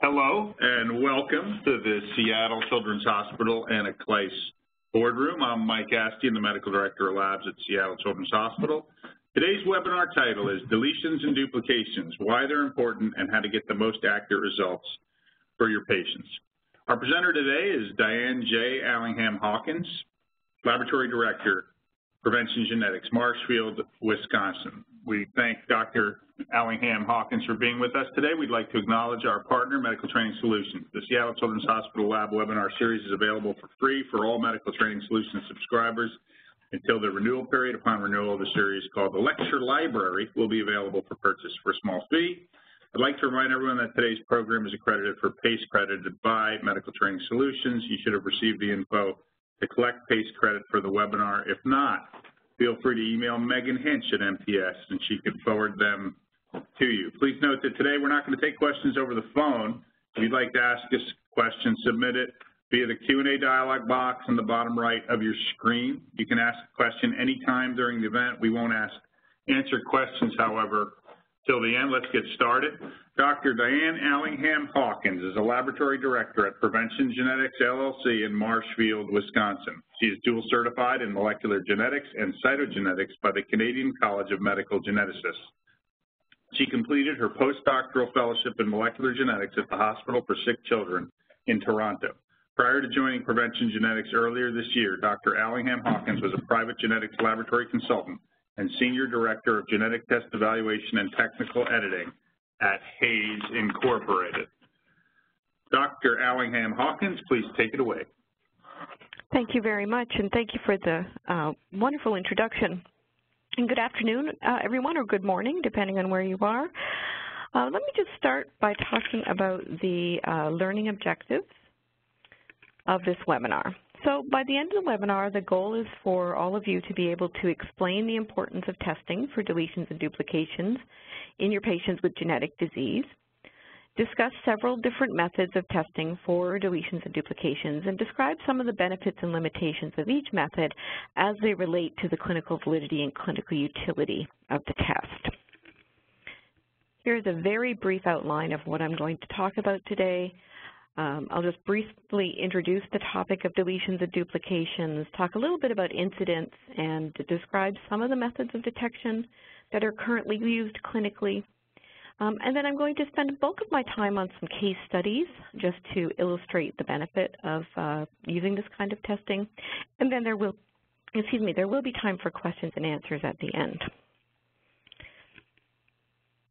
Hello and welcome to the Seattle Children's Hospital Anna Kleiss Boardroom. I'm Mike Astian, the Medical Director of Labs at Seattle Children's Hospital. Today's webinar title is Deletions and Duplications, Why They're Important and How to Get the Most Accurate Results for Your Patients. Our presenter today is Diane J. Allingham Hawkins, Laboratory Director, Prevention Genetics, Marshfield, Wisconsin. We thank Dr. Allingham Hawkins for being with us today. We'd like to acknowledge our partner, Medical Training Solutions. The Seattle Children's Hospital Lab webinar series is available for free for all Medical Training Solutions subscribers until the renewal period. Upon renewal, the series called the Lecture Library will be available for purchase for a small fee. I'd like to remind everyone that today's program is accredited for PACE credited by Medical Training Solutions. You should have received the info to collect PACE credit for the webinar. If not, feel free to email Megan Hinch at MPS and she can forward them to you. Please note that today we're not going to take questions over the phone. If you'd like to ask us a question, submit it via the Q&A dialog box on the bottom right of your screen. You can ask a question anytime during the event. We won't ask answer questions, however, till the end. Let's get started. Dr. Diane Allingham Hawkins is a laboratory director at Prevention Genetics LLC in Marshfield, Wisconsin. She is dual certified in molecular genetics and cytogenetics by the Canadian College of Medical Geneticists. She completed her postdoctoral fellowship in molecular genetics at the Hospital for Sick Children in Toronto. Prior to joining Prevention Genetics earlier this year, Dr. Allingham Hawkins was a private genetics laboratory consultant and Senior Director of Genetic Test Evaluation and Technical Editing at Hayes Incorporated. Dr. Allingham Hawkins, please take it away. Thank you very much, and thank you for the uh, wonderful introduction. And good afternoon, uh, everyone, or good morning, depending on where you are. Uh, let me just start by talking about the uh, learning objectives of this webinar. So by the end of the webinar, the goal is for all of you to be able to explain the importance of testing for deletions and duplications in your patients with genetic disease, discuss several different methods of testing for deletions and duplications, and describe some of the benefits and limitations of each method as they relate to the clinical validity and clinical utility of the test. Here's a very brief outline of what I'm going to talk about today. Um, I'll just briefly introduce the topic of deletions and duplications, talk a little bit about incidence, and describe some of the methods of detection that are currently used clinically, and then I'm going to spend bulk of my time on some case studies just to illustrate the benefit of uh, using this kind of testing. And then there will, excuse me, there will be time for questions and answers at the end.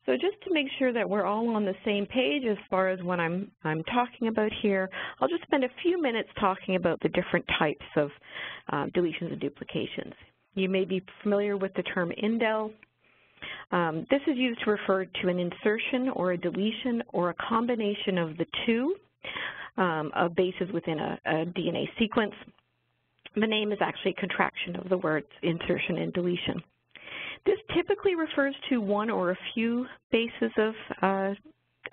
So just to make sure that we're all on the same page as far as what I'm, I'm talking about here, I'll just spend a few minutes talking about the different types of uh, deletions and duplications. You may be familiar with the term indel, um, this is used to refer to an insertion or a deletion or a combination of the two um, of bases within a, a, DNA sequence. The name is actually a contraction of the words insertion and deletion. This typically refers to one or a few bases of, uh,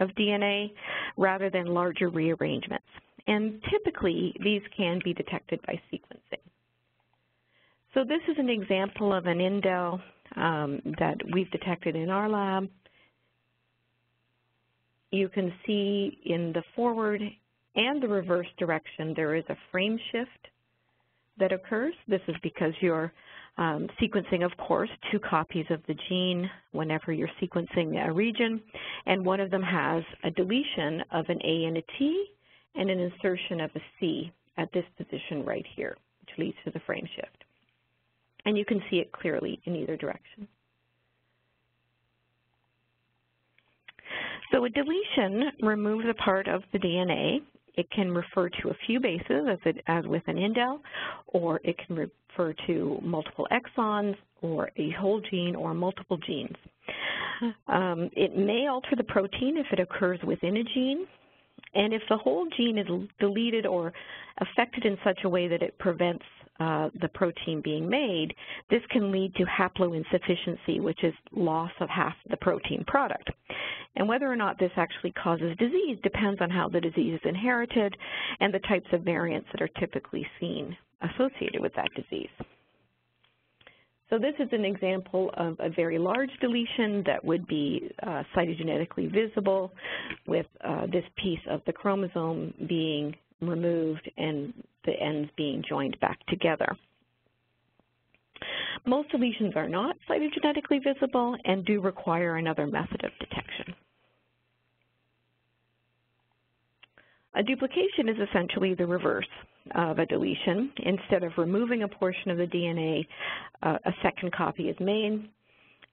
of DNA rather than larger rearrangements. And typically, these can be detected by sequencing. So this is an example of an indel um, that we've detected in our lab. You can see in the forward and the reverse direction there is a frame shift that occurs. This is because you're um, sequencing, of course, two copies of the gene whenever you're sequencing a region, and one of them has a deletion of an A and a T and an insertion of a C at this position right here, which leads to the frame shift and you can see it clearly in either direction. So a deletion removes a part of the DNA. It can refer to a few bases, as, it, as with an indel, or it can refer to multiple exons, or a whole gene, or multiple genes. Um, it may alter the protein if it occurs within a gene, and if the whole gene is deleted or affected in such a way that it prevents uh, the protein being made, this can lead to haploinsufficiency, which is loss of half the protein product. And whether or not this actually causes disease depends on how the disease is inherited and the types of variants that are typically seen associated with that disease. So this is an example of a very large deletion that would be uh, cytogenetically visible with uh, this piece of the chromosome being removed and the ends being joined back together. Most deletions are not cytogenetically visible and do require another method of detection. A duplication is essentially the reverse of a deletion. Instead of removing a portion of the DNA, uh, a second copy is made.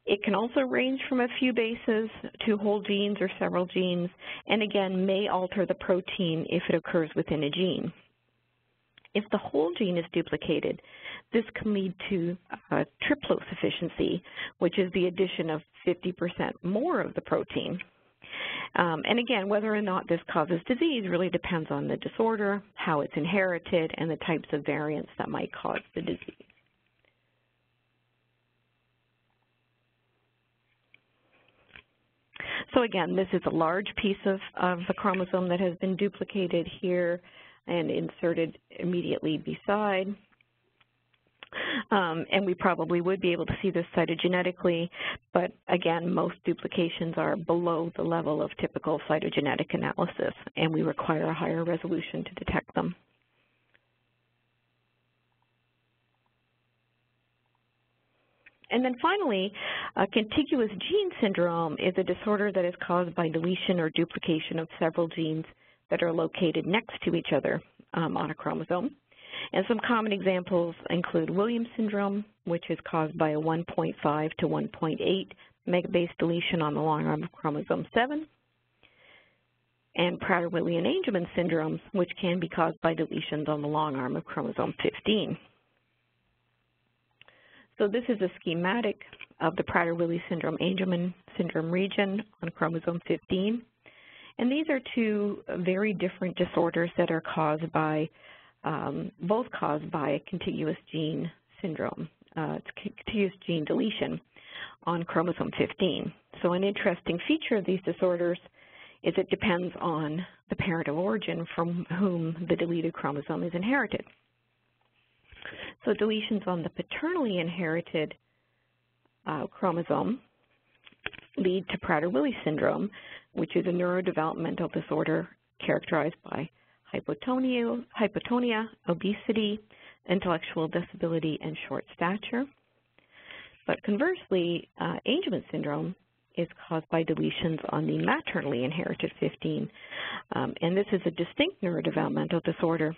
It can also range from a few bases to whole genes or several genes, and again may alter the protein if it occurs within a gene. If the whole gene is duplicated, this can lead to triplosufficiency, which is the addition of 50% more of the protein. Um, and again, whether or not this causes disease really depends on the disorder, how it's inherited, and the types of variants that might cause the disease. So again, this is a large piece of, of the chromosome that has been duplicated here and inserted immediately beside. Um, and we probably would be able to see this cytogenetically, but again, most duplications are below the level of typical cytogenetic analysis, and we require a higher resolution to detect them. And then finally, uh, contiguous gene syndrome is a disorder that is caused by deletion or duplication of several genes that are located next to each other um, on a chromosome. And some common examples include Williams syndrome, which is caused by a 1.5 to 1.8 megabase deletion on the long arm of chromosome 7, and Prader-Willi and Angelman syndrome, which can be caused by deletions on the long arm of chromosome 15. So this is a schematic of the Prader-Willi syndrome Angelman syndrome region on chromosome 15. And these are two very different disorders that are caused by um, both caused by contiguous gene syndrome, uh, contiguous gene deletion on chromosome 15. So an interesting feature of these disorders is it depends on the parent of origin from whom the deleted chromosome is inherited. So deletions on the paternally inherited uh, chromosome lead to Prader-Willi syndrome, which is a neurodevelopmental disorder characterized by hypotonia, hypotonia, obesity, intellectual disability, and short stature. But conversely, uh, Angelman syndrome is caused by deletions on the maternally inherited 15, um, and this is a distinct neurodevelopmental disorder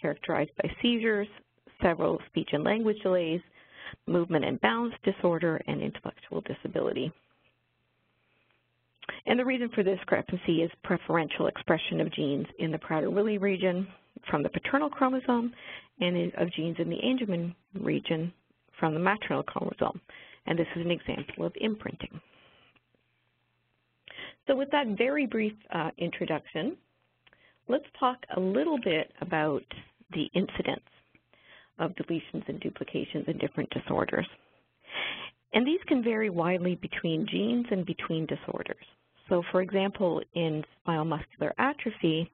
characterized by seizures, several speech and language delays, movement and balance disorder, and intellectual disability. And the reason for this discrepancy is preferential expression of genes in the Prader-Willi region from the paternal chromosome and of genes in the Angelman region from the maternal chromosome. And this is an example of imprinting. So with that very brief uh, introduction, let's talk a little bit about the incidence of deletions and duplications in different disorders. And these can vary widely between genes and between disorders. So for example, in spinal muscular atrophy,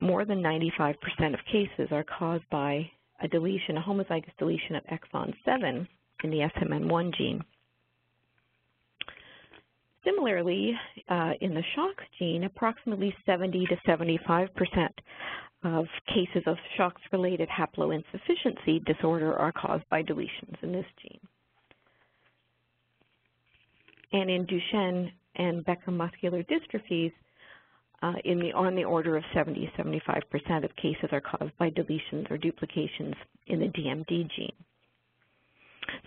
more than 95% of cases are caused by a deletion, a homozygous deletion of exon 7 in the SMN1 gene. Similarly, uh, in the SHOX gene, approximately 70 to 75 percent of cases of SHOX-related haploinsufficiency disorder are caused by deletions in this gene. And in Duchenne and Becker muscular dystrophies, uh, in the, on the order of 70 75 percent of cases are caused by deletions or duplications in the DMD gene.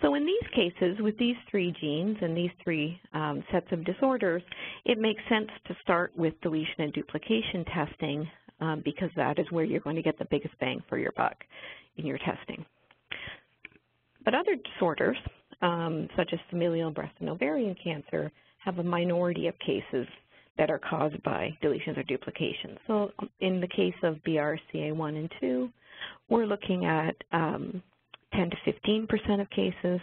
So in these cases, with these three genes and these three um, sets of disorders, it makes sense to start with deletion and duplication testing um, because that is where you're going to get the biggest bang for your buck in your testing. But other disorders, um, such as familial breast and ovarian cancer, have a minority of cases that are caused by deletions or duplications. So in the case of BRCA1 and 2, we're looking at um, 10 to 15 percent of cases,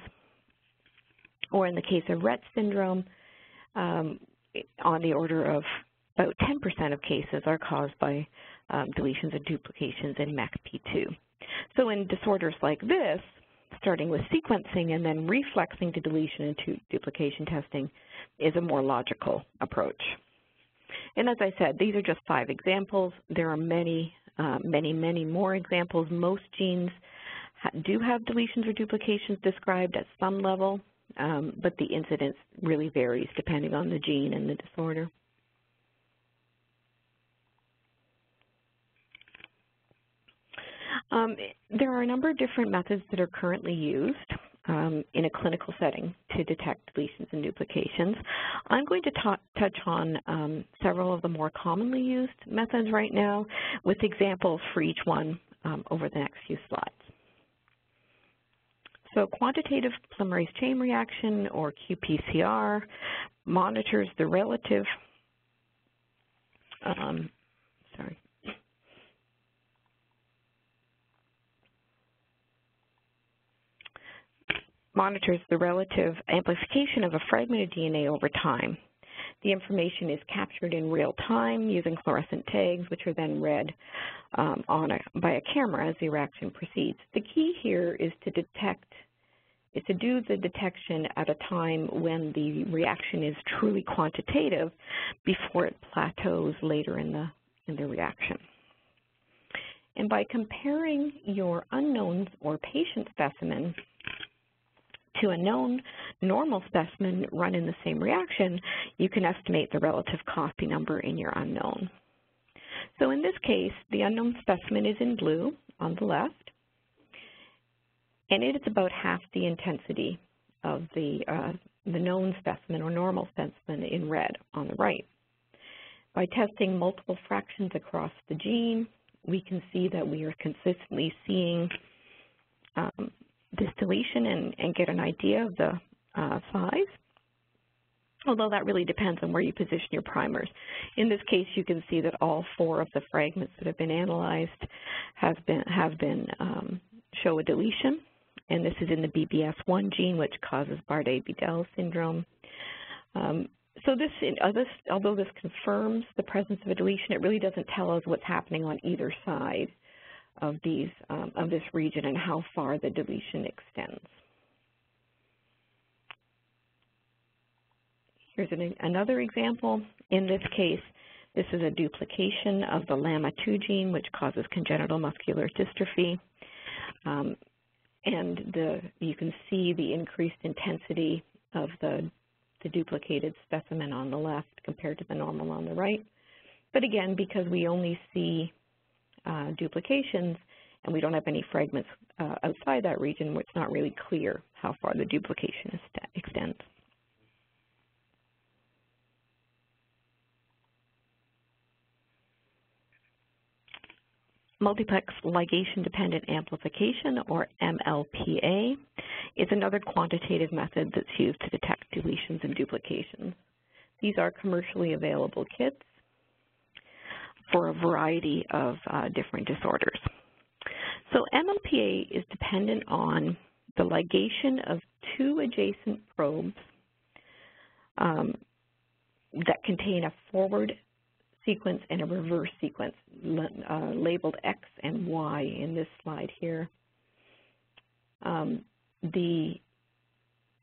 or in the case of Rett syndrome, um, on the order of about 10 percent of cases are caused by um, deletions and duplications in MECP2. So in disorders like this, starting with sequencing and then reflexing to deletion and to duplication testing is a more logical approach. And as I said, these are just five examples. There are many, uh, many, many more examples. Most genes do have deletions or duplications described at some level, um, but the incidence really varies depending on the gene and the disorder. Um, there are a number of different methods that are currently used um, in a clinical setting to detect deletions and duplications. I'm going to touch on um, several of the more commonly used methods right now with examples for each one um, over the next few slides. So quantitative polymerase chain reaction, or qPCR, monitors the relative, um, sorry, monitors the relative amplification of a fragment of DNA over time. The information is captured in real time using fluorescent tags, which are then read um, on a, by a camera as the reaction proceeds. The key here is to detect, is to do the detection at a time when the reaction is truly quantitative before it plateaus later in the, in the reaction. And by comparing your unknowns or patient specimen to a known normal specimen run in the same reaction, you can estimate the relative copy number in your unknown. So in this case, the unknown specimen is in blue on the left, and it is about half the intensity of the, uh, the known specimen or normal specimen in red on the right. By testing multiple fractions across the gene, we can see that we are consistently seeing um, deletion and, and get an idea of the uh, size, although that really depends on where you position your primers. In this case, you can see that all four of the fragments that have been analyzed have been, have been um, show a deletion, and this is in the BBS1 gene, which causes Bardet-Biedl syndrome. Um, so this, uh, this, although this confirms the presence of a deletion, it really doesn't tell us what's happening on either side of these um, of this region and how far the deletion extends. Here's an, another example. In this case, this is a duplication of the LAMA2 gene, which causes congenital muscular dystrophy. Um, and the, you can see the increased intensity of the, the duplicated specimen on the left compared to the normal on the right. But again, because we only see uh, duplications, and we don't have any fragments uh, outside that region, it's not really clear how far the duplication extends. Multiplex ligation-dependent amplification, or MLPA, is another quantitative method that's used to detect deletions and duplications. These are commercially available kits for a variety of uh, different disorders. So MLPA is dependent on the ligation of two adjacent probes um, that contain a forward sequence and a reverse sequence uh, labeled X and Y in this slide here. Um, the,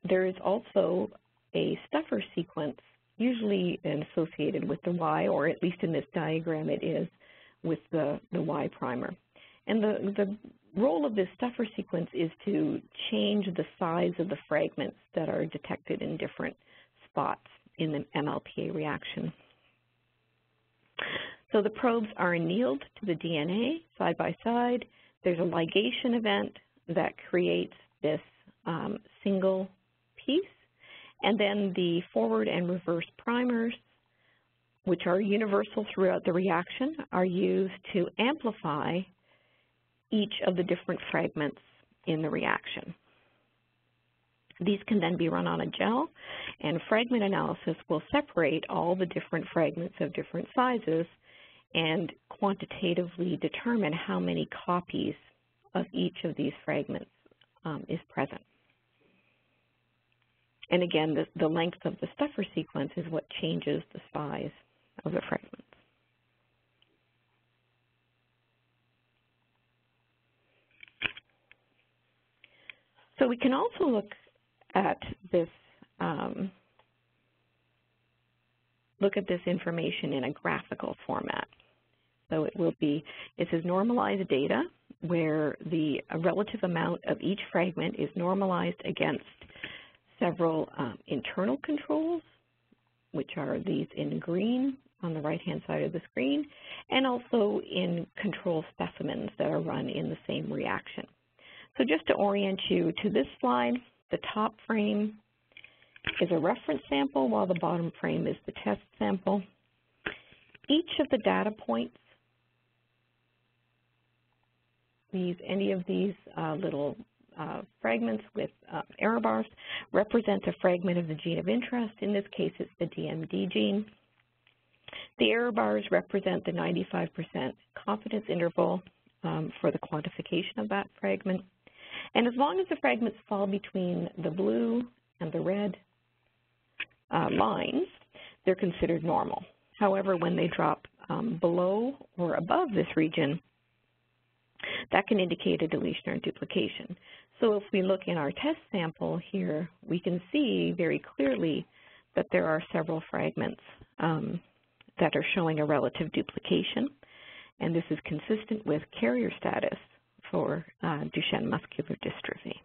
there is also a stuffer sequence usually associated with the Y, or at least in this diagram it is, with the, the Y primer. And the, the role of this stuffer sequence is to change the size of the fragments that are detected in different spots in the MLPA reaction. So the probes are annealed to the DNA side by side. There's a ligation event that creates this um, single piece and then the forward and reverse primers, which are universal throughout the reaction, are used to amplify each of the different fragments in the reaction. These can then be run on a gel, and fragment analysis will separate all the different fragments of different sizes and quantitatively determine how many copies of each of these fragments um, is present. And again, the, the length of the stuffer sequence is what changes the size of the fragments. So we can also look at this um, look at this information in a graphical format. So it will be, it says normalized data, where the relative amount of each fragment is normalized against several um, internal controls, which are these in green on the right-hand side of the screen, and also in control specimens that are run in the same reaction. So just to orient you to this slide, the top frame is a reference sample while the bottom frame is the test sample. Each of the data points, these, any of these uh, little uh, fragments with uh, error bars represent a fragment of the gene of interest. In this case, it's the DMD gene. The error bars represent the 95% confidence interval um, for the quantification of that fragment. And as long as the fragments fall between the blue and the red uh, lines, they're considered normal. However, when they drop um, below or above this region, that can indicate a deletion or duplication. So if we look in our test sample here, we can see very clearly that there are several fragments um, that are showing a relative duplication, and this is consistent with carrier status for uh, Duchenne muscular dystrophy.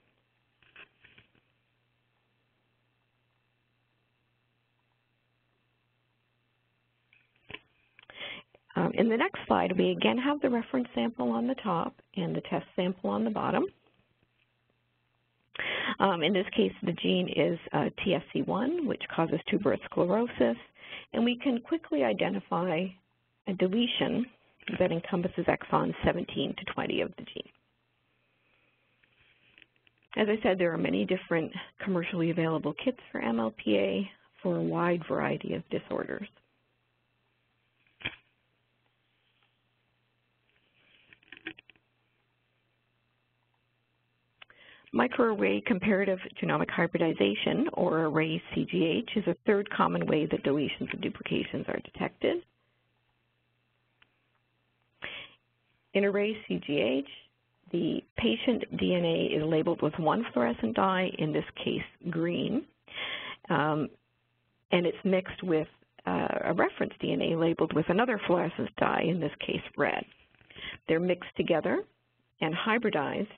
Um, in the next slide, we again have the reference sample on the top and the test sample on the bottom. Um, in this case, the gene is uh, TSC1, which causes tuberous sclerosis, and we can quickly identify a deletion that encompasses exons 17 to 20 of the gene. As I said, there are many different commercially available kits for MLPA for a wide variety of disorders. Microarray comparative genomic hybridization, or array CGH, is a third common way that deletions and duplications are detected. In array CGH, the patient DNA is labeled with one fluorescent dye, in this case green, um, and it's mixed with uh, a reference DNA labeled with another fluorescent dye, in this case red. They're mixed together and hybridized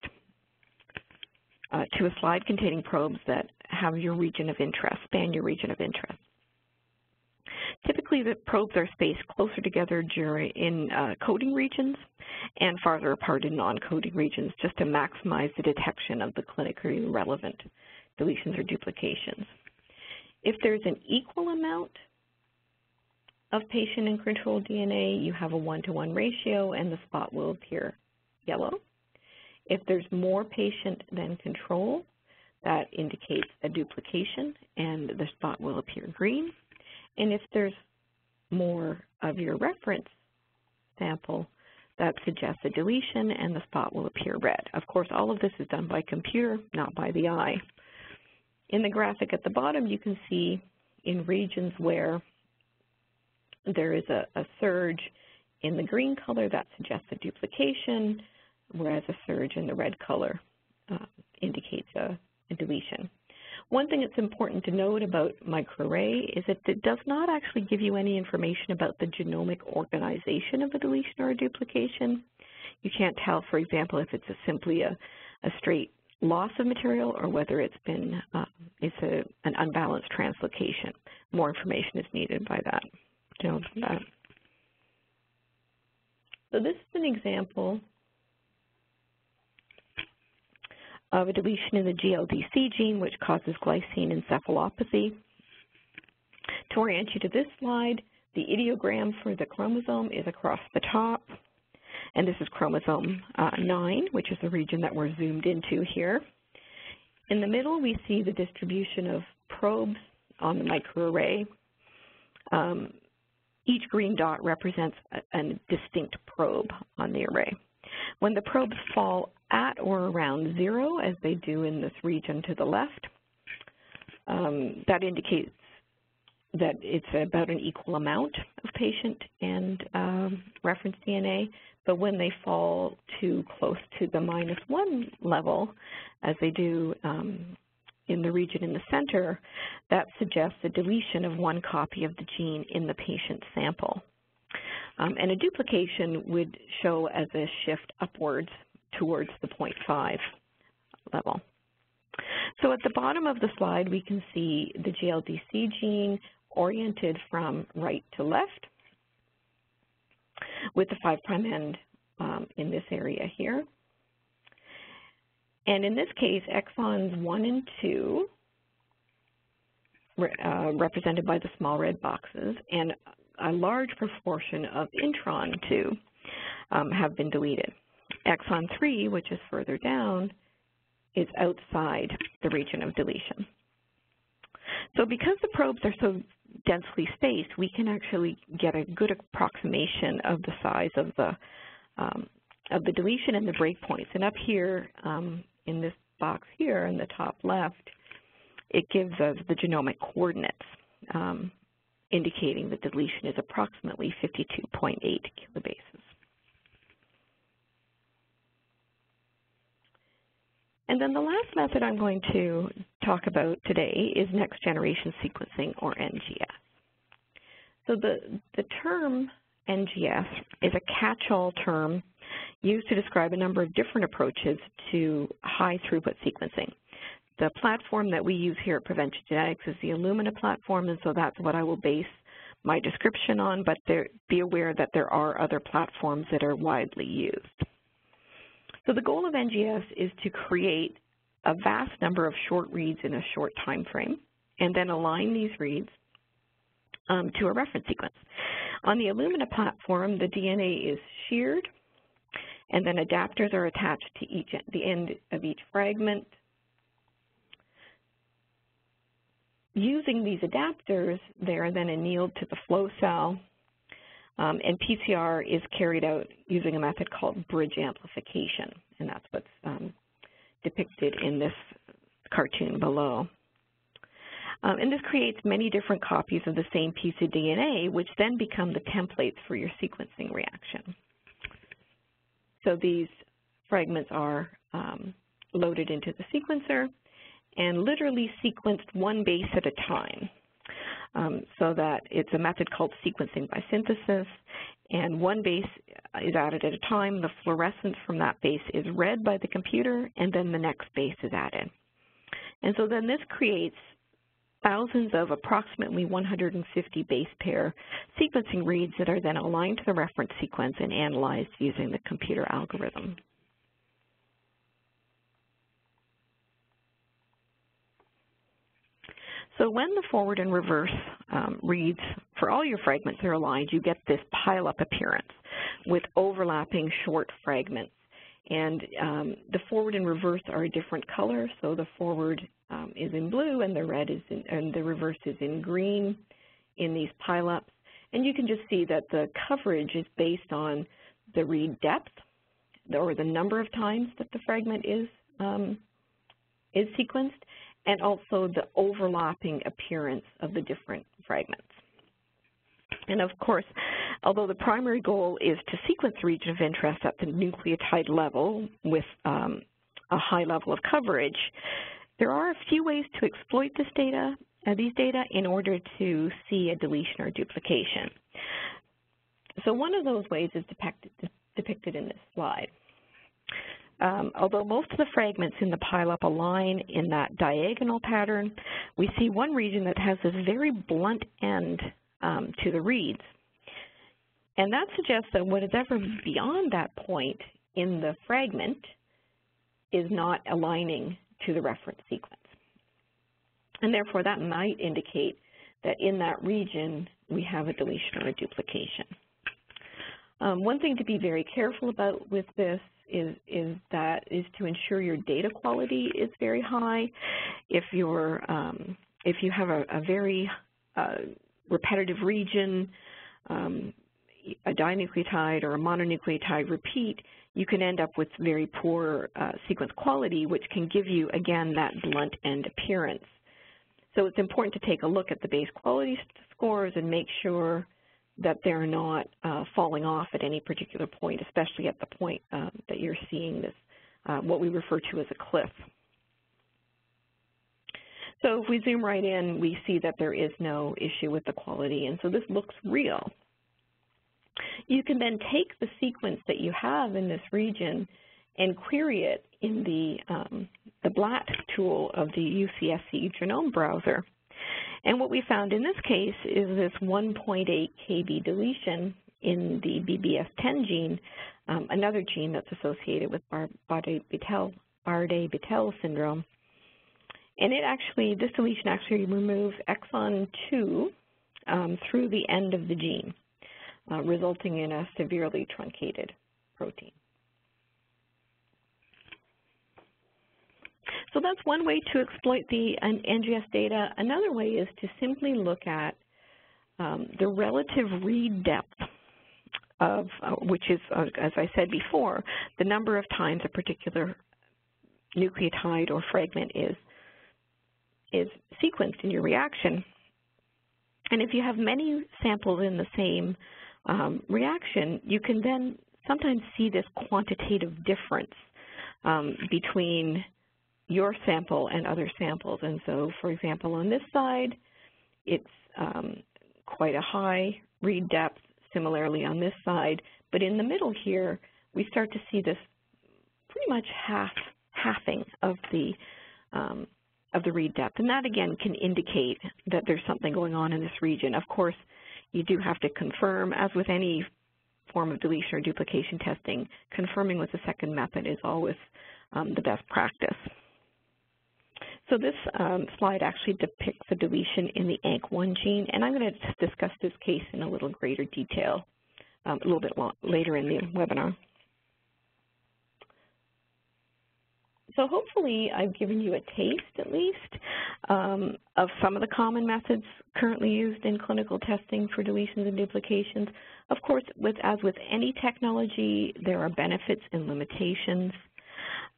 uh, to a slide containing probes that have your region of interest, span your region of interest. Typically, the probes are spaced closer together during, in uh, coding regions and farther apart in non-coding regions just to maximize the detection of the clinically relevant deletions or duplications. If there's an equal amount of patient and control DNA, you have a one-to-one -one ratio and the spot will appear yellow. If there's more patient than control, that indicates a duplication and the spot will appear green. And if there's more of your reference sample, that suggests a deletion and the spot will appear red. Of course, all of this is done by computer, not by the eye. In the graphic at the bottom, you can see in regions where there is a, a surge in the green color, that suggests a duplication whereas a surge in the red color uh, indicates a, a, deletion. One thing that's important to note about microarray is that it does not actually give you any information about the genomic organization of a deletion or a duplication. You can't tell, for example, if it's a simply a, a, straight loss of material or whether it's been uh, it's a, an unbalanced translocation. More information is needed by that. To know that. So this is an example of a deletion in the GLDC gene, which causes glycine encephalopathy. To orient you to this slide, the ideogram for the chromosome is across the top, and this is chromosome uh, 9, which is the region that we're zoomed into here. In the middle, we see the distribution of probes on the microarray. Um, each green dot represents a, a distinct probe on the array. When the probes fall at or around zero, as they do in this region to the left, um, that indicates that it's about an equal amount of patient and um, reference DNA, but when they fall too close to the minus one level, as they do um, in the region in the center, that suggests a deletion of one copy of the gene in the patient sample. Um, and a duplication would show as a shift upwards towards the 0.5 level. So at the bottom of the slide, we can see the GLDC gene oriented from right to left with the 5' end um, in this area here. And in this case, exons 1 and 2, uh, represented by the small red boxes, and a large proportion of intron 2 um, have been deleted. Exon 3, which is further down, is outside the region of deletion. So because the probes are so densely spaced, we can actually get a good approximation of the size of the um, of the deletion and the breakpoints. And up here um, in this box here in the top left, it gives us the genomic coordinates, um, indicating that the deletion is approximately 52.8 kilobases. And then the last method I'm going to talk about today is next generation sequencing or NGS. So the, the term NGS is a catch-all term used to describe a number of different approaches to high throughput sequencing. The platform that we use here at Prevention Genetics is the Illumina platform, and so that's what I will base my description on, but there, be aware that there are other platforms that are widely used. So the goal of NGS is to create a vast number of short reads in a short time frame and then align these reads um, to a reference sequence. On the Illumina platform, the DNA is sheared and then adapters are attached to each the end of each fragment. Using these adapters, they are then annealed to the flow cell um, and PCR is carried out using a method called bridge amplification, and that's what's um, depicted in this cartoon below. Um, and this creates many different copies of the same piece of DNA, which then become the templates for your sequencing reaction. So these fragments are um, loaded into the sequencer and literally sequenced one base at a time um, so that it's a method called sequencing by synthesis, and one base is added at a time. The fluorescence from that base is read by the computer, and then the next base is added. And so then this creates thousands of approximately 150 base pair sequencing reads that are then aligned to the reference sequence and analyzed using the computer algorithm. So when the forward and reverse um, reads for all your fragments are aligned, you get this pile-up appearance with overlapping short fragments. And um, the forward and reverse are a different color, so the forward um, is in blue and the red is in, and the reverse is in green in these pile-ups. And you can just see that the coverage is based on the read depth or the number of times that the fragment is um, is sequenced and also the overlapping appearance of the different fragments. And of course, although the primary goal is to sequence the region of interest at the nucleotide level with um, a high level of coverage, there are a few ways to exploit this data, uh, these data in order to see a deletion or duplication. So one of those ways is depicted, depicted in this slide. Um, although most of the fragments in the pileup align in that diagonal pattern, we see one region that has this very blunt end um, to the reads. And that suggests that whatever beyond that point in the fragment is not aligning to the reference sequence. And therefore, that might indicate that in that region, we have a deletion or a duplication. Um, one thing to be very careful about with this is, is that is to ensure your data quality is very high. If you're um, if you have a, a very uh, repetitive region, um, a dinucleotide or a mononucleotide repeat, you can end up with very poor uh, sequence quality, which can give you, again, that blunt end appearance. So it's important to take a look at the base quality scores and make sure that they're not uh, falling off at any particular point, especially at the point um, that you're seeing this, uh, what we refer to as a cliff. So if we zoom right in, we see that there is no issue with the quality, and so this looks real. You can then take the sequence that you have in this region and query it in the, um, the BLAT tool of the UCSC genome browser. And what we found in this case is this 1.8 kb deletion in the BBS10 gene, um, another gene that's associated with Bardet-Biedl syndrome. And it actually, this deletion actually removes exon 2 um, through the end of the gene, uh, resulting in a severely truncated protein. So that's one way to exploit the NGS data. Another way is to simply look at um, the relative read depth of, uh, which is, uh, as I said before, the number of times a particular nucleotide or fragment is, is sequenced in your reaction. And if you have many samples in the same um, reaction, you can then sometimes see this quantitative difference um, between your sample and other samples. And so, for example, on this side, it's um, quite a high read depth, similarly on this side. But in the middle here, we start to see this pretty much half halving of the um, of the read depth. And that, again, can indicate that there's something going on in this region. Of course, you do have to confirm, as with any form of deletion or duplication testing, confirming with the second method is always um, the best practice. So this um, slide actually depicts a deletion in the ANK1 gene, and I'm going to discuss this case in a little greater detail um, a little bit later in the webinar. So hopefully I've given you a taste, at least, um, of some of the common methods currently used in clinical testing for deletions and duplications. Of course, with, as with any technology, there are benefits and limitations.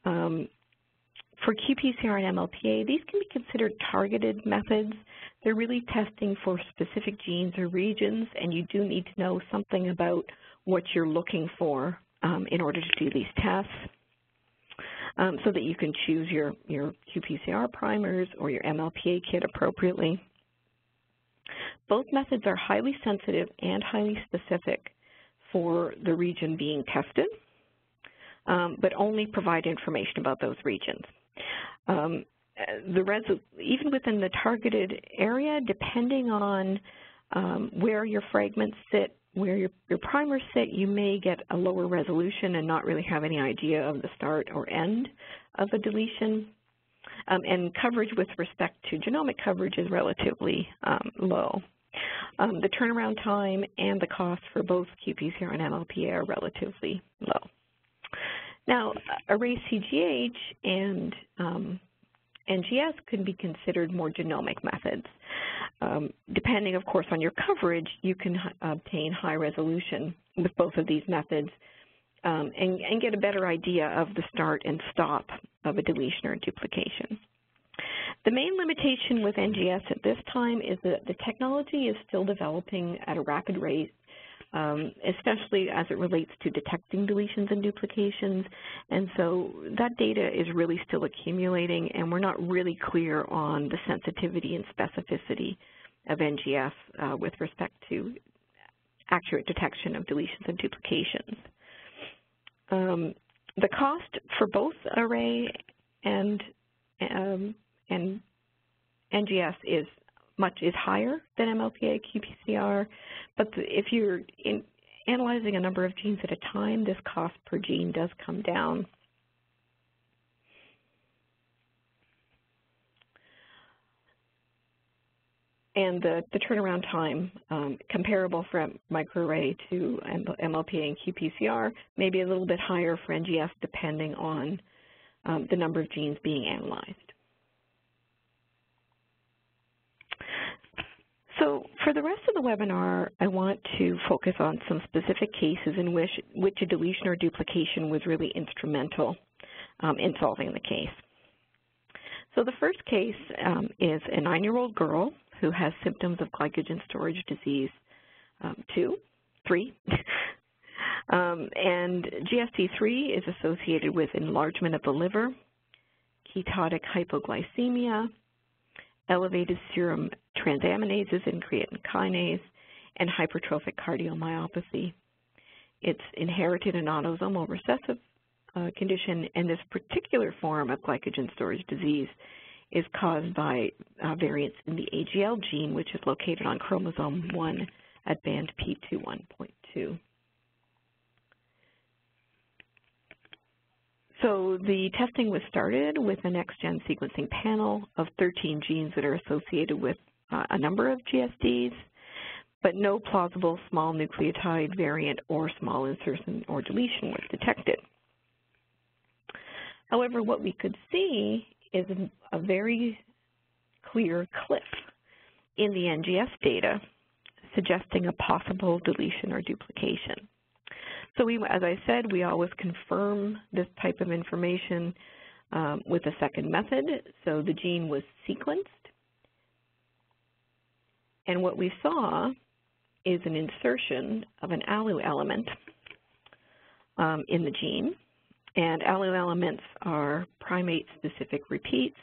Um, for qPCR and MLPA, these can be considered targeted methods. They're really testing for specific genes or regions, and you do need to know something about what you're looking for um, in order to do these tests um, so that you can choose your, your qPCR primers or your MLPA kit appropriately. Both methods are highly sensitive and highly specific for the region being tested, um, but only provide information about those regions. Um, the even within the targeted area, depending on um, where your fragments sit, where your, your primers sit, you may get a lower resolution and not really have any idea of the start or end of a deletion. Um, and coverage with respect to genomic coverage is relatively um, low. Um, the turnaround time and the cost for both qPCR and MLPA are relatively low. Now, array CGH and um, NGS can be considered more genomic methods. Um, depending, of course, on your coverage, you can obtain high resolution with both of these methods um, and, and, get a better idea of the start and stop of a deletion or duplication. The main limitation with NGS at this time is that the technology is still developing at a rapid rate um, especially as it relates to detecting deletions and duplications. And so that data is really still accumulating, and we're not really clear on the sensitivity and specificity of NGS uh, with respect to accurate detection of deletions and duplications. Um, the cost for both array and um, and NGS is much is higher than MLPA qPCR, but if you're in analyzing a number of genes at a time, this cost per gene does come down. And the, the turnaround time um, comparable for microarray to MLPA and qPCR may be a little bit higher for NGS depending on um, the number of genes being analyzed. So for the rest of the webinar, I want to focus on some specific cases in which, which a deletion or duplication was really instrumental um, in solving the case. So the first case um, is a nine-year-old girl who has symptoms of glycogen storage disease um, 2, 3. um, and GSD3 is associated with enlargement of the liver, ketotic hypoglycemia, elevated serum transaminases and creatine kinase, and hypertrophic cardiomyopathy. It's inherited and autosomal recessive uh, condition, and this particular form of glycogen storage disease is caused by uh, variants in the AGL gene, which is located on chromosome 1 at band P21.2. So the testing was started with a next-gen sequencing panel of 13 genes that are associated with uh, a number of GSDs, but no plausible small nucleotide variant or small insertion or deletion was detected. However, what we could see is a very clear cliff in the NGS data suggesting a possible deletion or duplication. So we, as I said, we always confirm this type of information um, with a second method. So the gene was sequenced. And what we saw is an insertion of an ALU element um, in the gene. And ALU elements are primate-specific repeats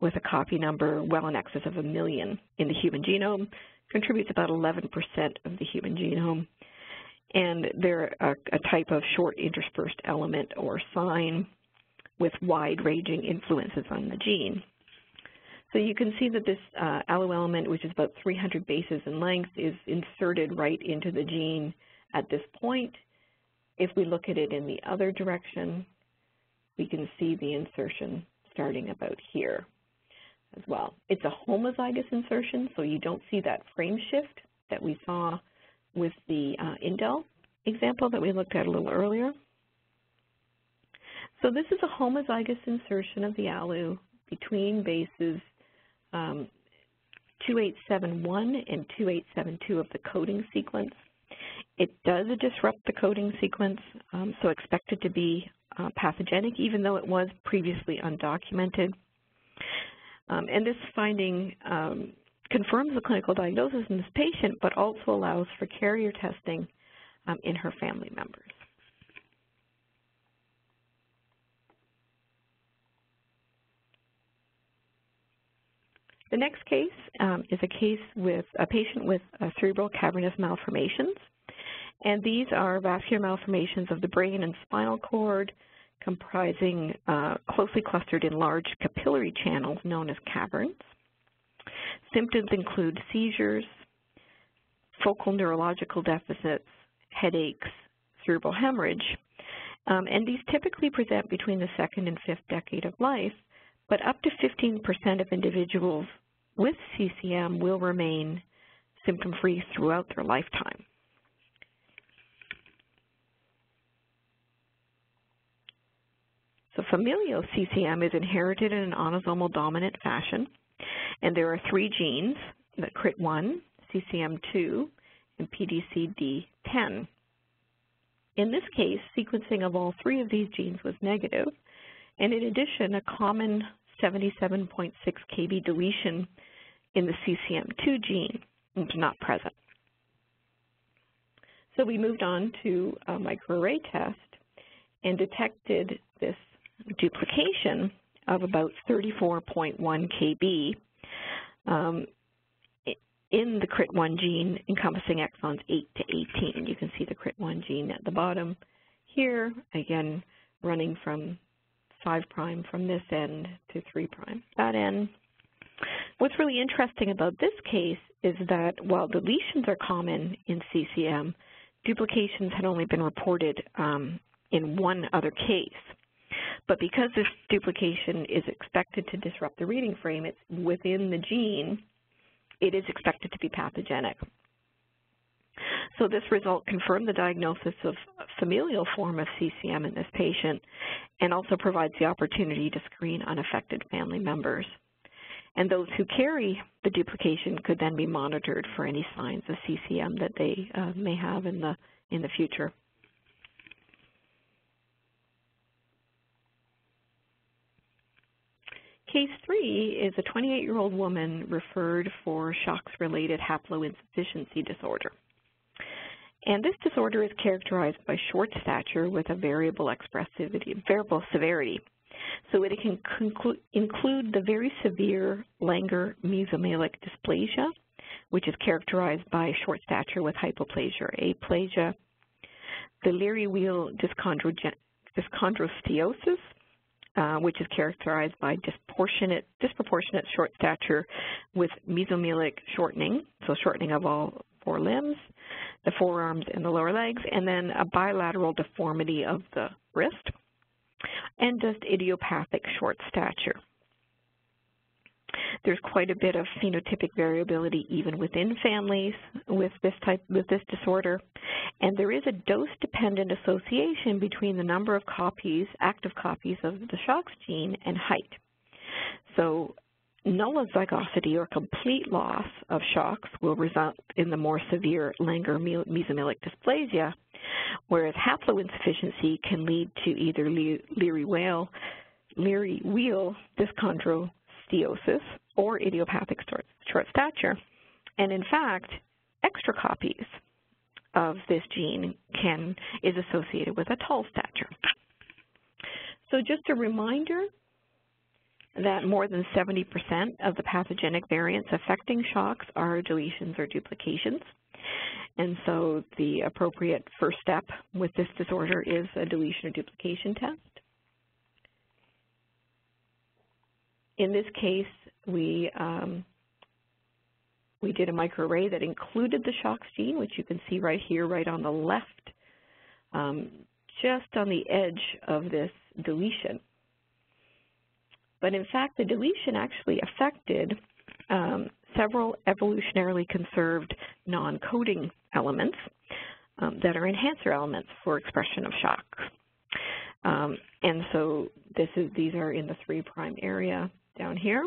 with a copy number well in excess of a million in the human genome, contributes about 11% of the human genome. And they're a, a type of short interspersed element or SINE with wide-ranging influences on the gene. So you can see that this uh, ALU element, which is about 300 bases in length, is inserted right into the gene at this point. If we look at it in the other direction, we can see the insertion starting about here as well. It's a homozygous insertion, so you don't see that frame shift that we saw with the uh, indel example that we looked at a little earlier. So this is a homozygous insertion of the ALU between bases um, 2871 and 2872 of the coding sequence. It does disrupt the coding sequence, um, so expected to be uh, pathogenic, even though it was previously undocumented. Um, and this finding um, confirms the clinical diagnosis in this patient, but also allows for carrier testing um, in her family members. The next case um, is a case with a patient with cerebral cavernous malformations. And these are vascular malformations of the brain and spinal cord comprising uh, closely clustered enlarged capillary channels known as caverns. Symptoms include seizures, focal neurological deficits, headaches, cerebral hemorrhage, um, and these typically present between the second and fifth decade of life, but up to 15% of individuals with CCM will remain symptom-free throughout their lifetime. So familial CCM is inherited in an autosomal dominant fashion, and there are three genes, the KRIT1, CCM2, and PDCD10. In this case, sequencing of all three of these genes was negative, and in addition, a common 77.6 kb deletion in the CCM2 gene was not present. So we moved on to a microarray test and detected this duplication of about 34.1 kb um, in the KRIT1 gene encompassing exons 8 to 18. You can see the KRIT1 gene at the bottom here, again running from 5' from this end to 3' that end. What's really interesting about this case is that while deletions are common in CCM, duplications had only been reported um, in one other case. But because this duplication is expected to disrupt the reading frame, it's within the gene, it is expected to be pathogenic. So this result confirmed the diagnosis of familial form of CCM in this patient and also provides the opportunity to screen unaffected family members. And those who carry the duplication could then be monitored for any signs of CCM that they uh, may have in the, in the future. Case three is a 28-year-old woman referred for SHOX-related haploinsufficiency disorder. And this disorder is characterized by short stature with a variable expressivity, variable severity. So it can include the very severe Langer mesomelic dysplasia, which is characterized by short stature with hypoplasia or aplasia, the Léri-Weill dyschondrosteosis, uh, which is characterized by disproportionate, disproportionate short stature with mesomelic shortening, so shortening of all four limbs, the forearms and the lower legs, and then a bilateral deformity of the wrist, and just idiopathic short stature. There's quite a bit of phenotypic variability even within families with this type with this disorder, and there is a dose-dependent association between the number of copies, active copies of the SHOX gene and height. So null zygosity or complete loss of SHOX will result in the more severe Langer mesomelic dysplasia, whereas haploinsufficiency can lead to either Léri-Weill Léri-Weill dyschondrosteosis or idiopathic short stature. And in fact, extra copies of this gene can is associated with a tall stature. So just a reminder that more than 70% of the pathogenic variants affecting SHOX are deletions or duplications. And so the appropriate first step with this disorder is a deletion or duplication test. In this case, we um, we did a microarray that included the SHOX gene, which you can see right here, right on the left, um, just on the edge of this deletion. But in fact, the deletion actually affected um, several evolutionarily conserved non-coding elements um, that are enhancer elements for expression of SHOX. Um, and so this is, these are in the 3' area down here.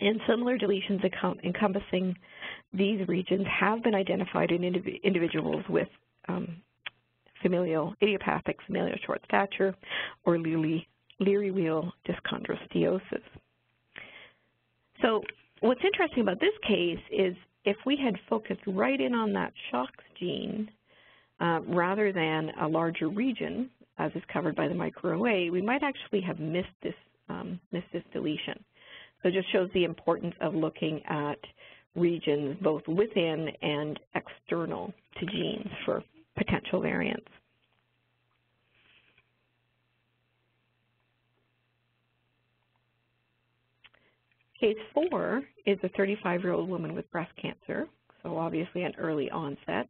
And similar deletions encompassing these regions have been identified in indiv individuals with um, familial, idiopathic familial short stature or Léri-Weill dyschondrosteosis. So what's interesting about this case is if we had focused right in on that SHOX gene uh, rather than a larger region, as is covered by the microarray, we might actually have missed this, um, this deletion. So it just shows the importance of looking at regions both within and external to genes for potential variants. Case four is a 35-year-old woman with breast cancer, so obviously an early onset.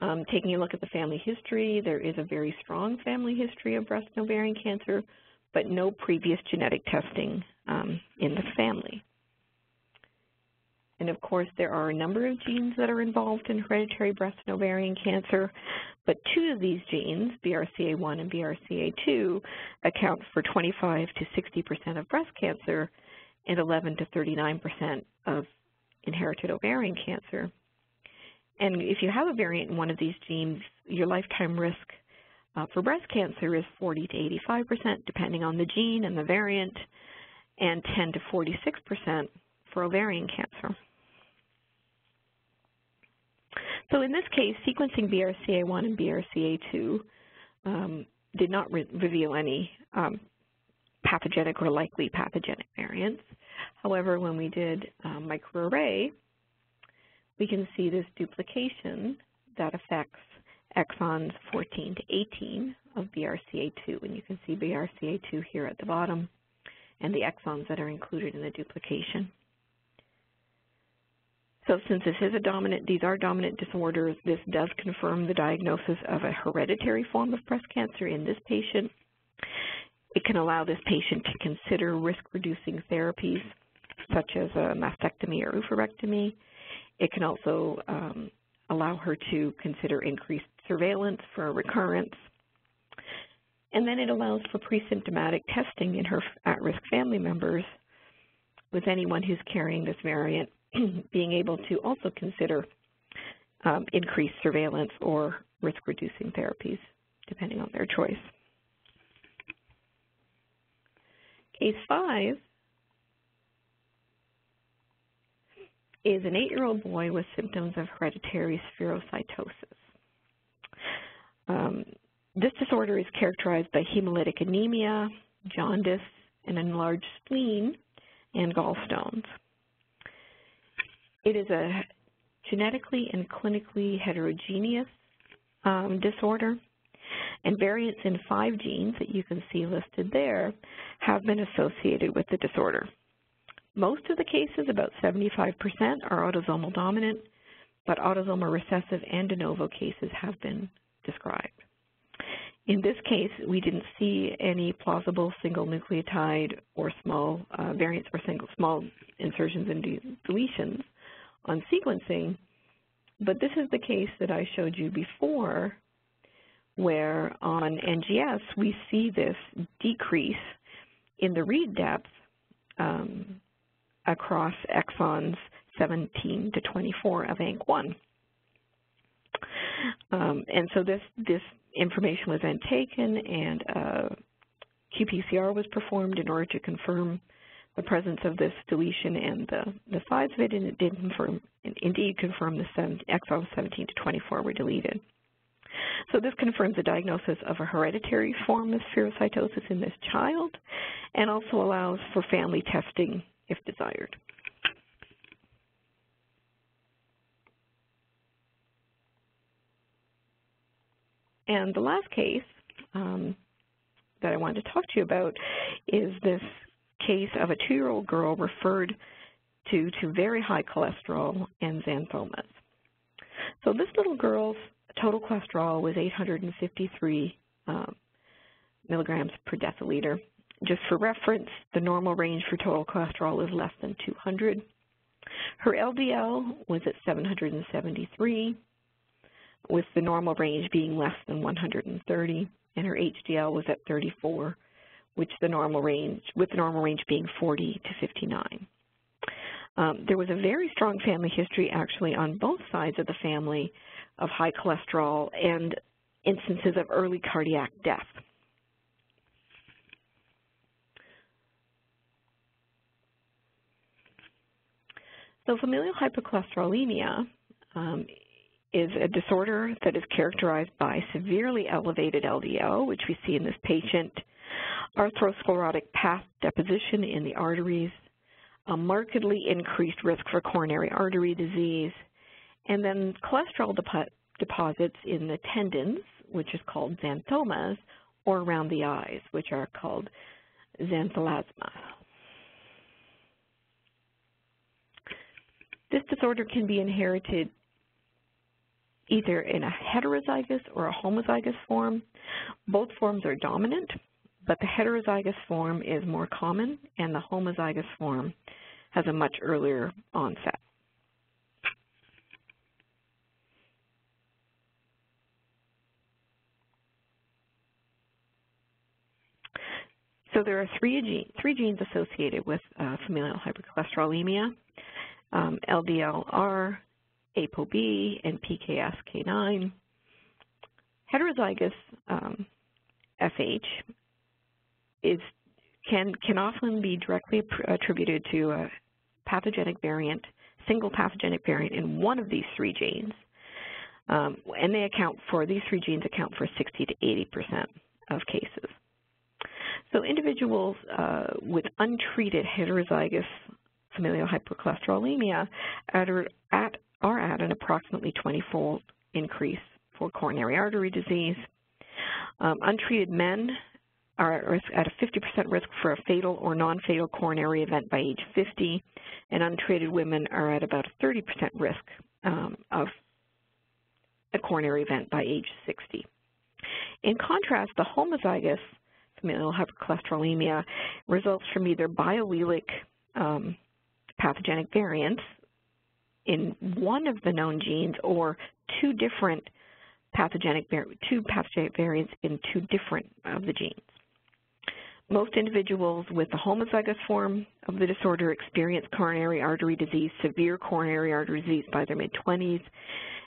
Um, taking a look at the family history, there is a very strong family history of breast and ovarian cancer, but no previous genetic testing um, in the family. And of course, there are a number of genes that are involved in hereditary breast and ovarian cancer, but two of these genes, BRCA1 and BRCA2, account for 25 to 60 percent of breast cancer, and 11 to 39 percent of inherited ovarian cancer. And if you have a variant in one of these genes, your lifetime risk uh, for breast cancer is 40 to 85 percent, depending on the gene and the variant, and 10 to 46 percent for ovarian cancer. So in this case, sequencing BRCA1 and BRCA2 um, did not re reveal any um, pathogenic or likely pathogenic variants. However, when we did um, microarray, we can see this duplication that affects exons 14 to 18 of BRCA2, and you can see BRCA2 here at the bottom and the exons that are included in the duplication. So since this is a dominant, these are dominant disorders, this does confirm the diagnosis of a hereditary form of breast cancer in this patient. It can allow this patient to consider risk-reducing therapies such as a mastectomy or oophorectomy. It can also um, allow her to consider increased surveillance for recurrence. And then it allows for pre-symptomatic testing in her at-risk family members with anyone who's carrying this variant being able to also consider um, increased surveillance or risk-reducing therapies, depending on their choice. Case 5 is an 8-year-old boy with symptoms of hereditary spherocytosis. Um, this disorder is characterized by hemolytic anemia, jaundice, an enlarged spleen, and gallstones. It is a genetically and clinically heterogeneous um, disorder, and variants in five genes that you can see listed there have been associated with the disorder. Most of the cases, about 75%, are autosomal dominant, but autosomal recessive and de novo cases have been described. In this case, we didn't see any plausible single nucleotide or small uh, variants or single small insertions and deletions on sequencing, but this is the case that I showed you before where on NGS we see this decrease in the read depth um, across exons 17 to 24 of ANK1. Um, and so this, this information was then taken and uh, qPCR was performed in order to confirm the presence of this deletion and the, the size of it, and it did confirm, indeed confirm the seven, exons 17 to 24 were deleted. So this confirms the diagnosis of a hereditary form of spherocytosis in this child and also allows for family testing if desired. And the last case um, that I wanted to talk to you about is this case of a two-year-old girl referred to to very high cholesterol and xanthomas. So this little girl's total cholesterol was 853 um, milligrams per deciliter. Just for reference, the normal range for total cholesterol is less than 200. Her LDL was at 773, with the normal range being less than 130, and her HDL was at 34, which the normal range, with the normal range being 40 to 59. Um, there was a very strong family history actually on both sides of the family of high cholesterol and instances of early cardiac death. So familial hypercholesterolemia um, is a disorder that is characterized by severely elevated LDL, which we see in this patient, atherosclerotic path deposition in the arteries, a markedly increased risk for coronary artery disease, and then cholesterol depo deposits in the tendons, which is called xanthomas, or around the eyes, which are called xanthelasma. This disorder can be inherited either in a heterozygous or a homozygous form. Both forms are dominant, but the heterozygous form is more common and the homozygous form has a much earlier onset. So there are three, gene, three genes associated with uh, familial hypercholesterolemia, um, LDLR, ApoB, and PCSK9. Heterozygous um, FH is, can, can often be directly attributed to a pathogenic variant, single pathogenic variant in one of these three genes. Um, and they account for, these three genes account for 60 to 80% of cases. So individuals uh, with untreated heterozygous familial hypercholesterolemia at, are at an approximately 20-fold increase for coronary artery disease. Um, untreated men are at a 50% risk for a fatal or non-fatal coronary event by age 50, and untreated women are at about a 30% risk um, of a coronary event by age 60. In contrast, the homozygous familial hypercholesterolemia results from either biallelic um, pathogenic variants in one of the known genes or two different pathogenic two pathogenic variants in two different of the genes. Most individuals with the homozygous form of the disorder experience coronary artery disease, severe coronary artery disease by their mid-20s,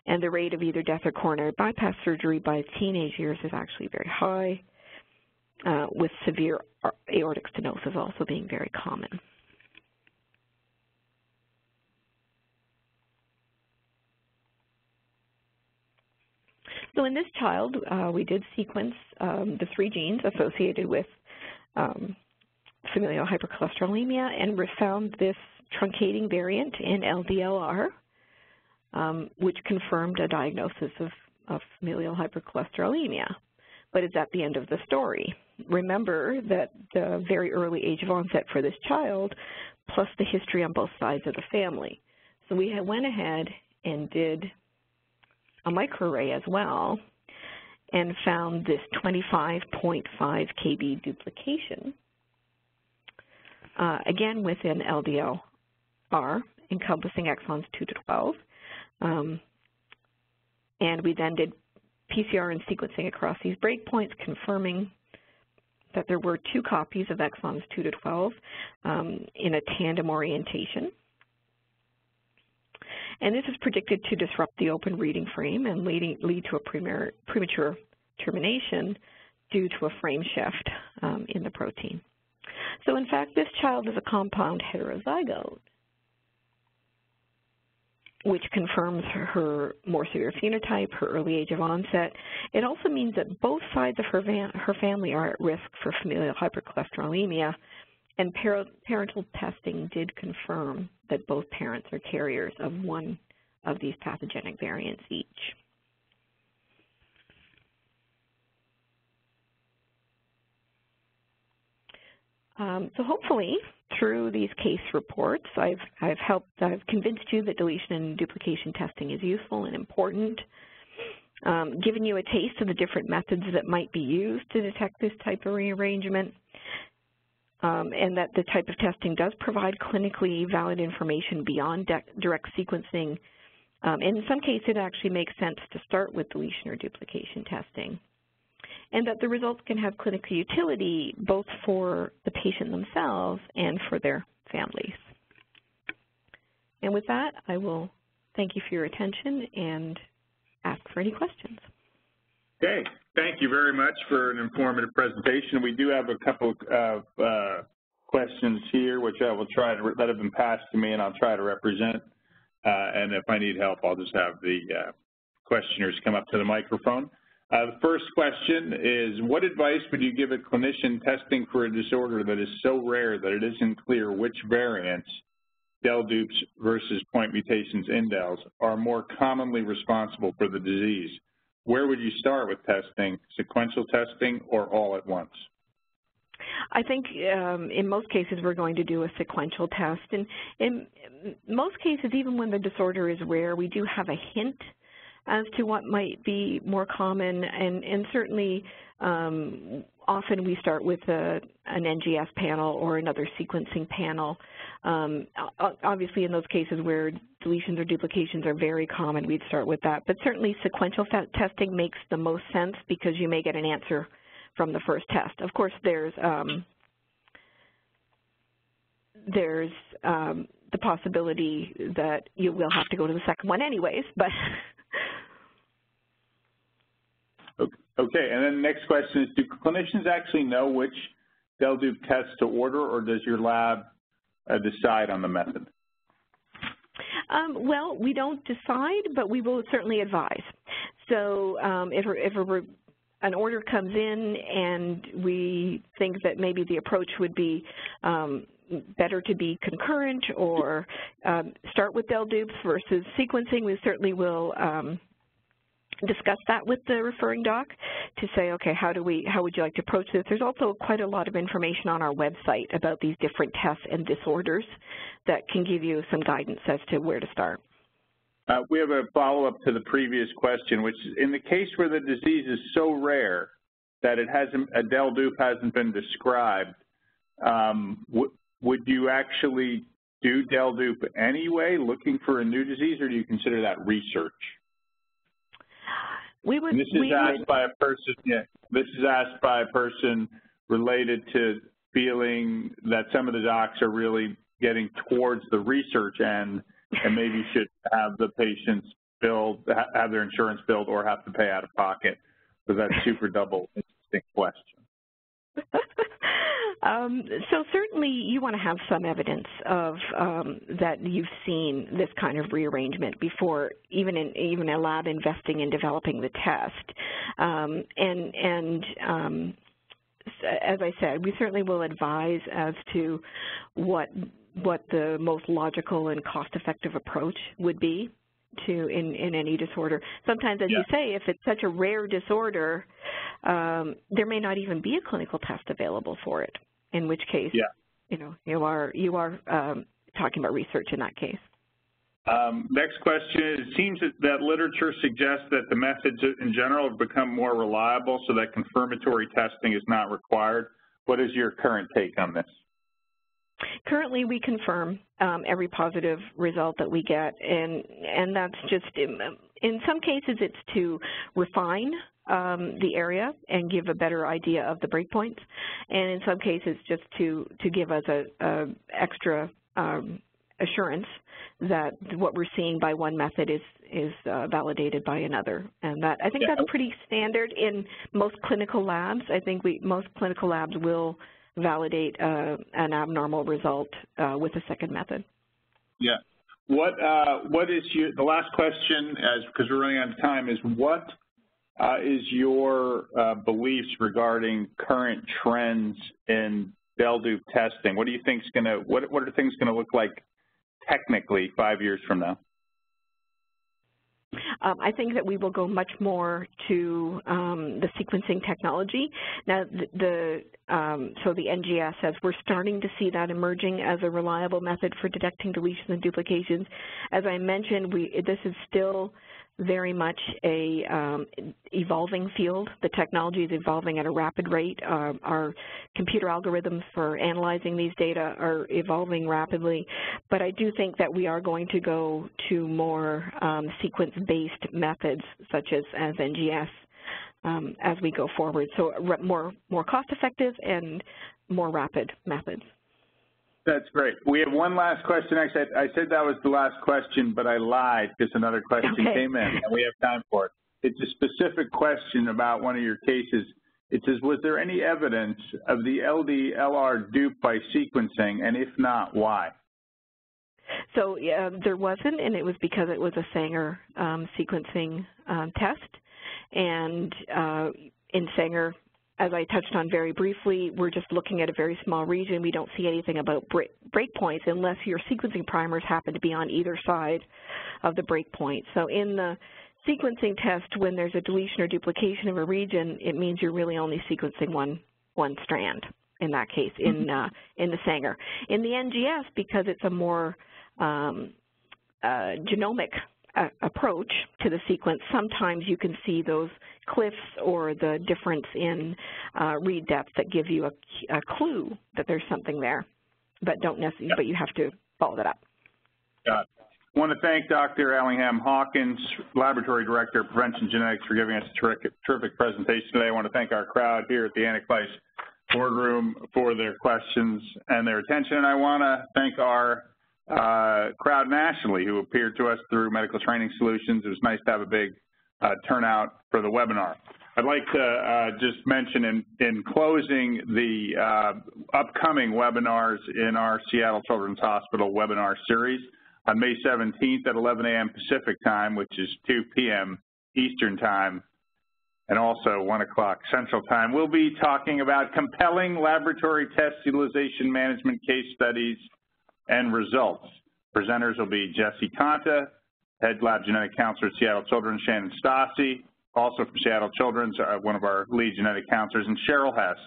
and the rate of either death or coronary bypass surgery by teenage years is actually very high uh, with severe aortic stenosis also being very common. So in this child, uh, we did sequence um, the three genes associated with um, familial hypercholesterolemia and we found this truncating variant in LDLR, um, which confirmed a diagnosis of, of familial hypercholesterolemia. But it's at the end of the story. Remember that the very early age of onset for this child, plus the history on both sides of the family. So we went ahead and did a microarray as well and found this 25.5 kb duplication, uh, again within LDLR, encompassing exons 2 to 12. Um, and we then did PCR and sequencing across these breakpoints, confirming that there were two copies of exons 2 to 12 um, in a tandem orientation. And this is predicted to disrupt the open reading frame and leading, lead to a premature termination due to a frame shift um, in the protein. So in fact, this child is a compound heterozygote, which confirms her, her more severe phenotype, her early age of onset. It also means that both sides of her, her family are at risk for familial hypercholesterolemia, and parental testing did confirm that both parents are carriers of one of these pathogenic variants each. Um, so hopefully, through these case reports, I've, I've helped, I've convinced you that deletion and duplication testing is useful and important, um, given you a taste of the different methods that might be used to detect this type of rearrangement, and that the type of testing does provide clinically valid information beyond direct sequencing. Um, in some cases, it actually makes sense to start with deletion or duplication testing. And that the results can have clinical utility both for the patient themselves and for their families. And with that, I will thank you for your attention and ask for any questions. Okay, thank you very much for an informative presentation. We do have a couple of uh, questions here, which I will try to, that have been passed to me, and I'll try to represent. Uh, and if I need help, I'll just have the uh, questioners come up to the microphone. Uh, the first question is, what advice would you give a clinician testing for a disorder that is so rare that it isn't clear which variants, del dupes versus point mutations indels, are more commonly responsible for the disease? Where would you start with testing, sequential testing or all at once? I think um, in most cases we're going to do a sequential test. And in most cases, even when the disorder is rare, we do have a hint as to what might be more common. And, and certainly um, often we start with a, an NGS panel or another sequencing panel. Um, obviously, in those cases where deletions or duplications are very common, we'd start with that. But certainly sequential testing makes the most sense because you may get an answer from the first test. Of course, there's um, there's um, the possibility that you will have to go to the second one anyways, but Okay, and then the next question is, do clinicians actually know which del-dup test to order, or does your lab decide on the method? Um, well, we don't decide, but we will certainly advise. So um, if, if a, an order comes in and we think that maybe the approach would be um, better to be concurrent or um, start with del-dupes versus sequencing, we certainly will um, discuss that with the referring doc to say, okay, how do we, how would you like to approach this? There's also quite a lot of information on our website about these different tests and disorders that can give you some guidance as to where to start. Uh, we have a follow-up to the previous question, which is in the case where the disease is so rare that it hasn't, a del-dup hasn't been described, um, would you actually do del-dup anyway, looking for a new disease, or do you consider that research? We would. And this is asked would, by a person. Yeah, this is asked by a person related to feeling that some of the docs are really getting towards the research end, and maybe should have the patients build, have their insurance billed, or have to pay out of pocket. So that's super double interesting question. um, so certainly you want to have some evidence of um, that you've seen this kind of rearrangement before even in even a lab investing in developing the test. Um, and and um, as I said, we certainly will advise as to what what the most logical and cost-effective approach would be to in, in any disorder. Sometimes, as yeah. you say, if it's such a rare disorder, um, there may not even be a clinical test available for it. In which case, yeah. you know, you are you are um, talking about research in that case. Um, next question, it seems that, that, literature suggests that the methods in general have become more reliable so that confirmatory testing is not required. What is your current take on this? Currently, we confirm um, every positive result that we get, and and that's just in, in some cases it's to refine um, the area and give a better idea of the breakpoints, and in some cases just to to give us a, a extra um, assurance that what we're seeing by one method is is uh, validated by another, and that I think yeah. that's pretty standard in most clinical labs. I think we most clinical labs will validate uh, an abnormal result uh, with a second method. Yeah. What uh, what is your the last question? As because we're running out of time, is what uh, is your uh, beliefs regarding current trends in del-dup testing? What do you think is going to what what are things going to look like technically five years from now? Um, I think that we will go much more to um, the sequencing technology. Now, the, the um, so the NGS, as we're starting to see that emerging as a reliable method for detecting deletions and duplications. As I mentioned, we this is still very much a um, evolving field. The technology is evolving at a rapid rate. Uh, our computer algorithms for analyzing these data are evolving rapidly, but I do think that we are going to go to more um, sequence-based methods such as, as NGS um, as we go forward. So more, more cost-effective and more rapid methods. That's great. We have one last question. Actually, I said that was the last question, but I lied because another question okay. came in, and we have time for it. It's a specific question about one of your cases. It says, was there any evidence of the LDLR dupe by sequencing, and if not, why? So yeah, there wasn't, and it was because it was a Sanger um, sequencing um, test. And uh, in Sanger, as I touched on very briefly, we're just looking at a very small region. We don't see anything about breakpoints unless your sequencing primers happen to be on either side of the breakpoint. So in the sequencing test, when there's a deletion or duplication of a region, it means you're really only sequencing one, one strand in that case, in, mm-hmm. uh, in the Sanger. In the NGS, because it's a more um, uh, genomic approach to the sequence, sometimes you can see those cliffs or the difference in uh, read depth that give you a, a, clue that there's something there, but don't necessarily, yep. but you have to follow that up. Got it. I want to thank Dr. Allingham Hawkins, Laboratory Director of Prevention Genetics, for giving us a terrific, terrific presentation today. I want to thank our crowd here at the Anticlice boardroom for their questions and their attention. And I want to thank our uh, crowd nationally who appeared to us through Medical Training Solutions. It was nice to have a big uh, turnout for the webinar. I'd like to uh, just mention in, in closing the uh, upcoming webinars in our Seattle Children's Hospital webinar series on May 17th at 11 a.m. Pacific time, which is 2 p.m. Eastern time, and also 1 o'clock Central time. We'll be talking about compelling laboratory test utilization management case studies and results. Presenters will be Jesse Conta, Head Lab Genetic Counselor at Seattle Children's, Shannon Stassi, also from Seattle Children's, uh, one of our lead genetic counselors, and Cheryl Hess,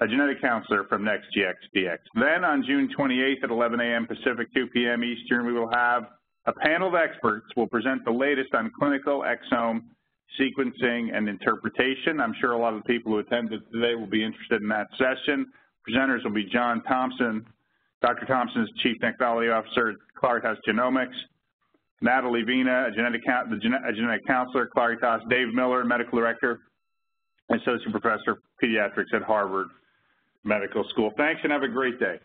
a genetic counselor from NextGX Then on June 28th at 11 a.m. Pacific, 2 p.m. Eastern, we will have a panel of experts will present the latest on clinical exome sequencing and interpretation. I'm sure a lot of the people who attended today will be interested in that session. Presenters will be John Thompson, Dr. Thompson is Chief Technology Officer at Claritas Genomics, Natalie Vina, a genetic, a genetic counselor at Claritas, Dave Miller, Medical Director, Associate Professor of Pediatrics at Harvard Medical School. Thanks and have a great day.